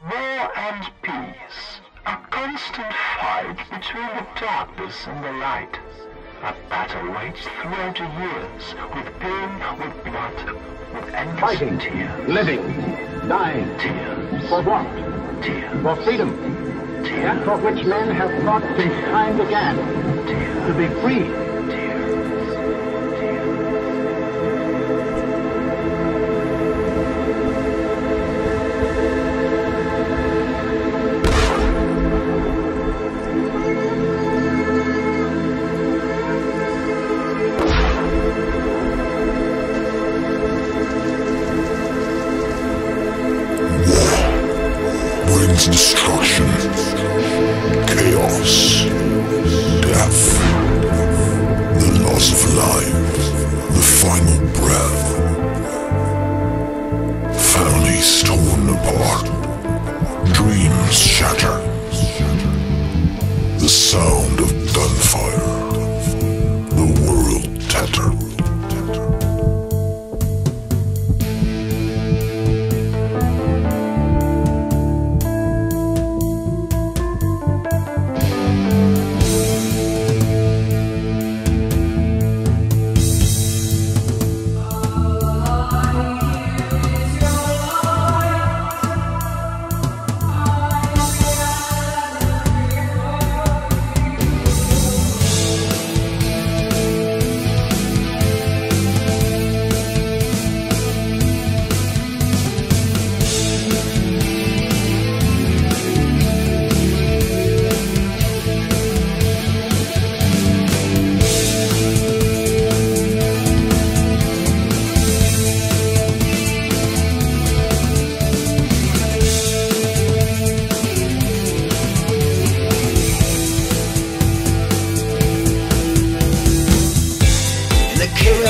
War and peace. A constant fight between the darkness and the light. A battle waged throughout the years, with pain, with blood, with endless Fighting, tears. living, dying. Tears. For what? Tears. For freedom. That for which men have fought since time began. To be free. Brings destruction, chaos, death, the loss of life, the final breath, families torn apart, dreams shattered, the sound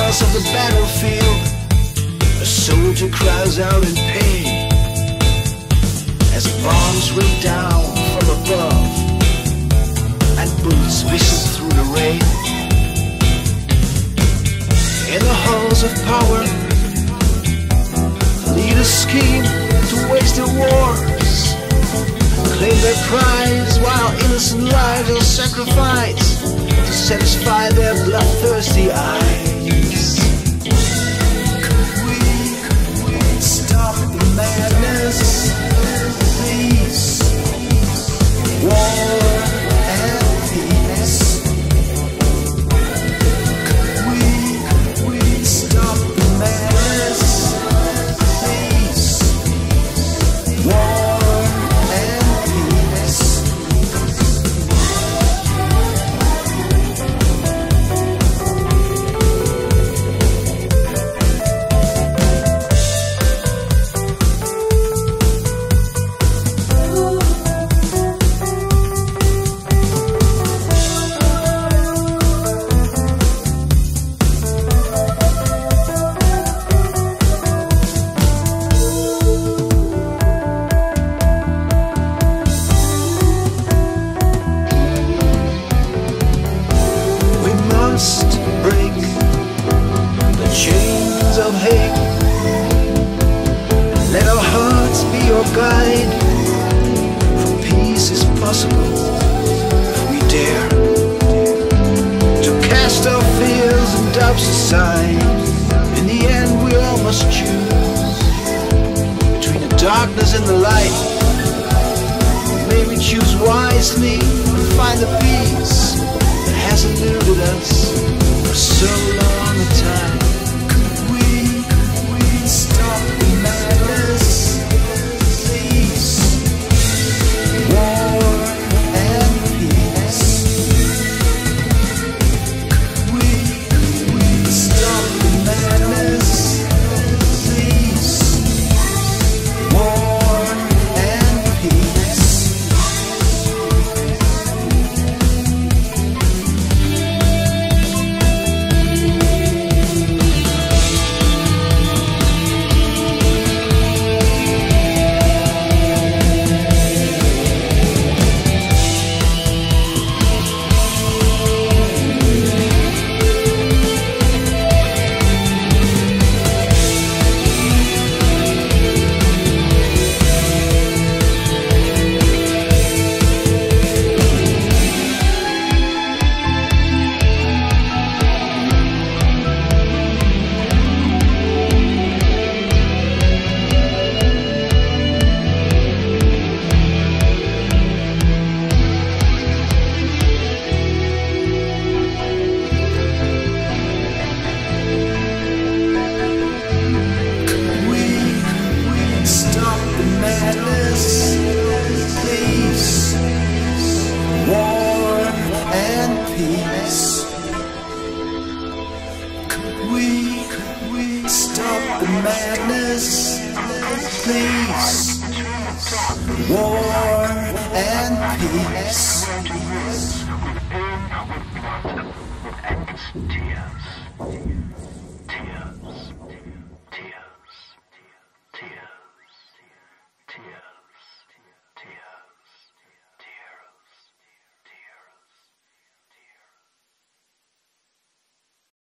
chaos of the battlefield, a soldier cries out in pain as bombs rain down from above and bullets whistle through the rain. In the halls of power, leaders scheme to wage their wars, claim their prize while innocent lives are sacrificed satisfy their bloodthirsty eyes. And aside. In the end, we all must choose between the darkness and the light. May we choose wisely and find the peace that has eluded us for so long peace. Could we, stop the madness. War and peace. Tears.